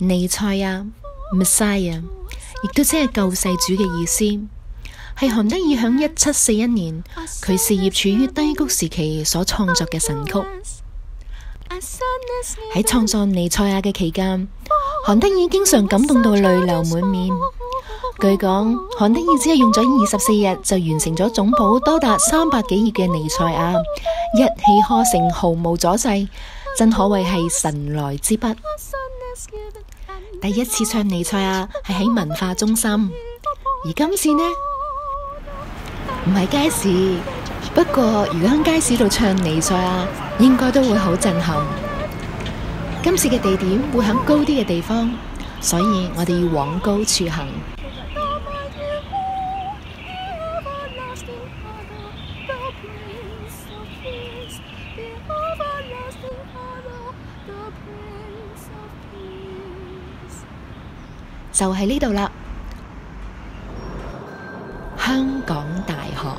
尼赛亚，Messiah，亦都即系救世主嘅意思，系韩德尔响一七四一年佢事业处于低谷时期所创作嘅神曲。喺创作尼赛亚嘅期间，韩德尔经常感动到泪流满面。据讲，韩德尔只系用咗二十四日就完成咗总谱多达三百几页嘅尼赛亚，一气呵成，毫无阻滞，真可谓系神来之笔。第一次唱尼赛啊，系喺文化中心。而今次呢，唔系街市。不过如果喺街市度唱尼赛啊，应该都会好震撼。今次嘅地点会喺高啲嘅地方，所以我哋要往高处行。就係呢度啦，香港大學。